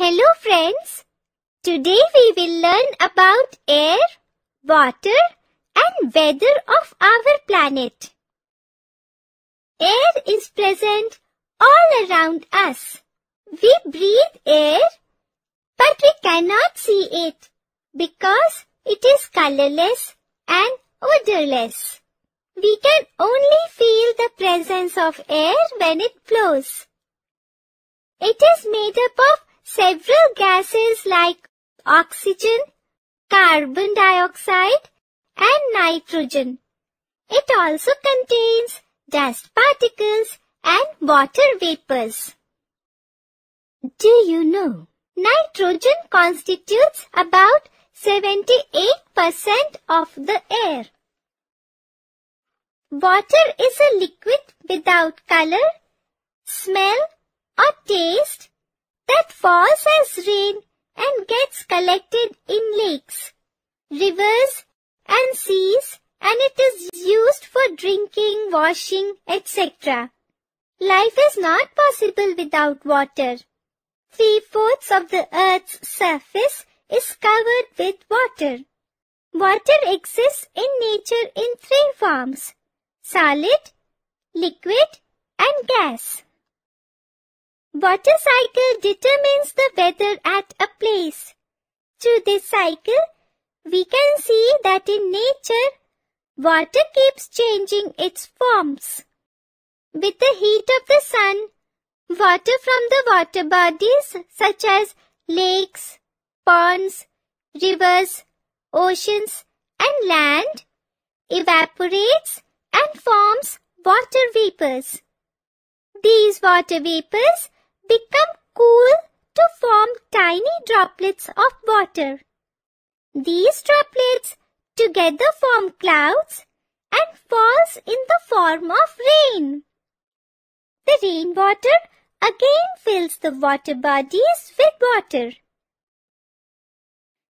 Hello friends. Today we will learn about air, water and weather of our planet. Air is present all around us. We breathe air but we cannot see it because it is colorless and odorless. We can only feel the presence of air when it flows. It is made up of several gases like oxygen, carbon dioxide and nitrogen. It also contains dust particles and water vapors. Do you know? Nitrogen constitutes about 78% of the air. Water is a liquid without color, smell or taste that falls as rain and gets collected in lakes, rivers and seas and it is used for drinking, washing, etc. Life is not possible without water. Three-fourths of the earth's surface is covered with water. Water exists in nature in three forms, solid, liquid and gas. Water cycle determines the weather at a place. Through this cycle, we can see that in nature, water keeps changing its forms. With the heat of the sun, water from the water bodies such as lakes, ponds, rivers, oceans and land evaporates and forms water vapors. These water vapors become cool to form tiny droplets of water. These droplets together form clouds and falls in the form of rain. The rainwater again fills the water bodies with water.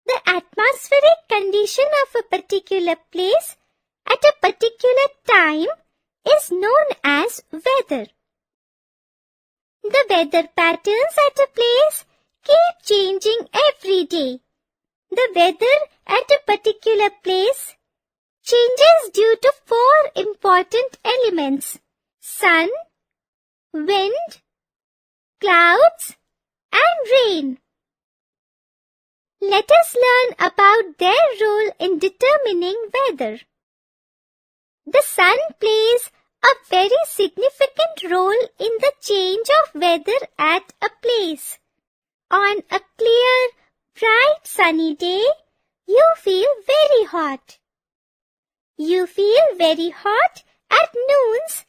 The atmospheric condition of a particular place at a particular time is known as weather. The weather patterns at a place keep changing every day. The weather at a particular place changes due to four important elements. Sun, wind, clouds and rain. Let us learn about their role in determining weather. The sun plays a very significant role in the change of weather at a place. On a clear, bright sunny day, you feel very hot. You feel very hot at noons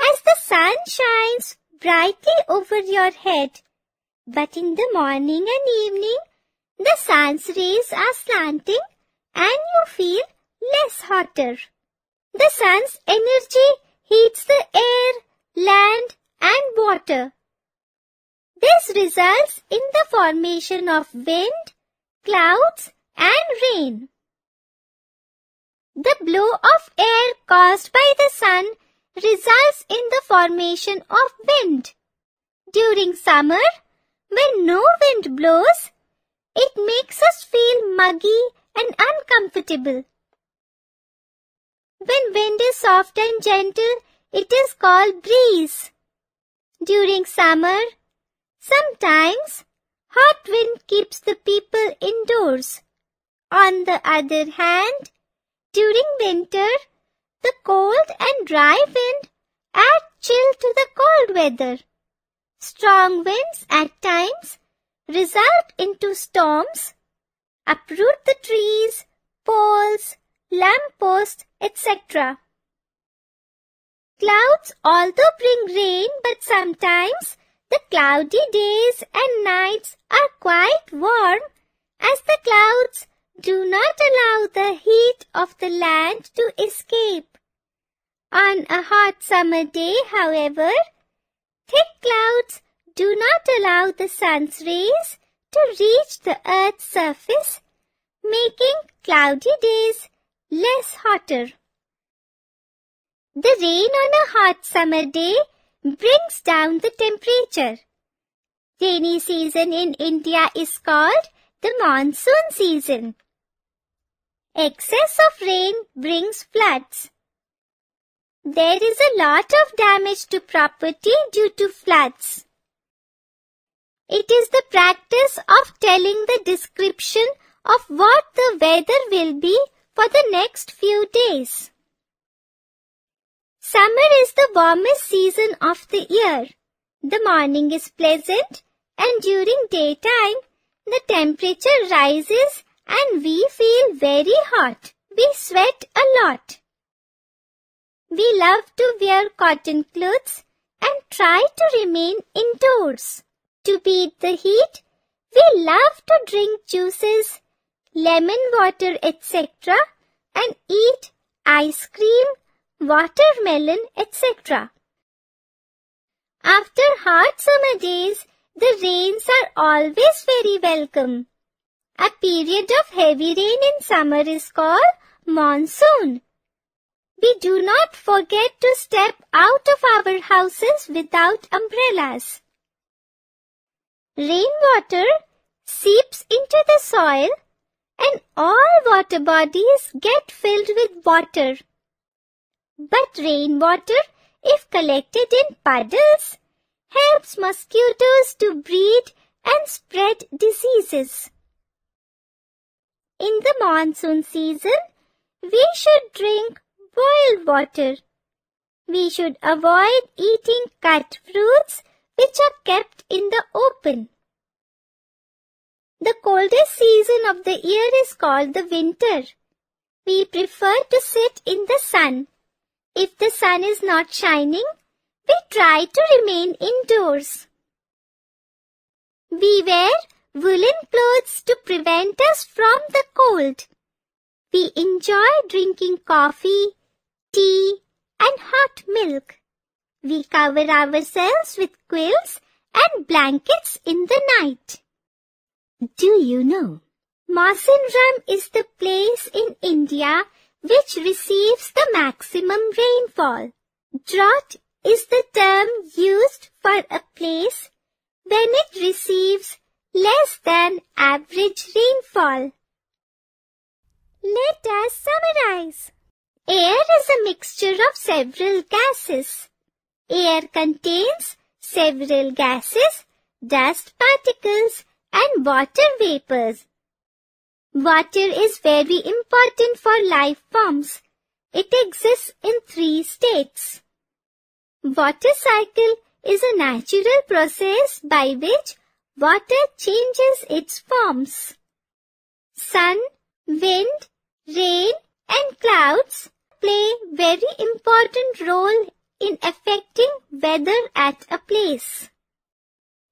as the sun shines brightly over your head. But in the morning and evening, the sun's rays are slanting and you feel less hotter. The sun's energy heats the air, land and water. This results in the formation of wind, clouds and rain. The blow of air caused by the sun results in the formation of wind. During summer, when no wind blows, it makes us feel muggy and uncomfortable. When wind is soft and gentle, it is called breeze. During summer, sometimes hot wind keeps the people indoors. On the other hand, during winter, the cold and dry wind add chill to the cold weather. Strong winds at times result into storms, uproot the trees, poles, lampposts, etc. Clouds although bring rain but sometimes the cloudy days and nights are quite warm as the clouds do not allow the heat of the land to escape. On a hot summer day, however, thick clouds do not allow the sun's rays to reach the earth's surface, making cloudy days less hotter. The rain on a hot summer day brings down the temperature. Rainy season in India is called the monsoon season. Excess of rain brings floods. There is a lot of damage to property due to floods. It is the practice of telling the description of what the weather will be for the next few days. Summer is the warmest season of the year. The morning is pleasant and during daytime the temperature rises and we feel very hot. We sweat a lot. We love to wear cotton clothes and try to remain indoors. To beat the heat, we love to drink juices, lemon water, etc. and eat ice cream, watermelon, etc. After hot summer days, the rains are always very welcome. A period of heavy rain in summer is called monsoon. We do not forget to step out of our houses without umbrellas. Rainwater seeps into the soil and all water bodies get filled with water. But rainwater, if collected in puddles, helps mosquitoes to breed and spread diseases. In the monsoon season, we should drink boiled water. We should avoid eating cut fruits which are kept in the open. The coldest season of the year is called the winter. We prefer to sit in the sun. If the sun is not shining, we try to remain indoors. We wear woolen clothes to prevent us from the cold. We enjoy drinking coffee, tea and hot milk. We cover ourselves with quilts and blankets in the night. Do you know? Mawsynram is the place in India which receives the maximum rainfall. Drought is the term used for a place when it receives less than average rainfall. Let us summarize. Air is a mixture of several gases. Air contains several gases, dust particles and water vapors. Water is very important for life forms. It exists in three states. Water cycle is a natural process by which water changes its forms. Sun, wind, rain and clouds play very important role in affecting weather at a place.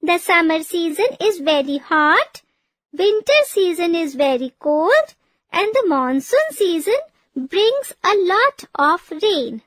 The summer season is very hot, winter season is very cold and the monsoon season brings a lot of rain.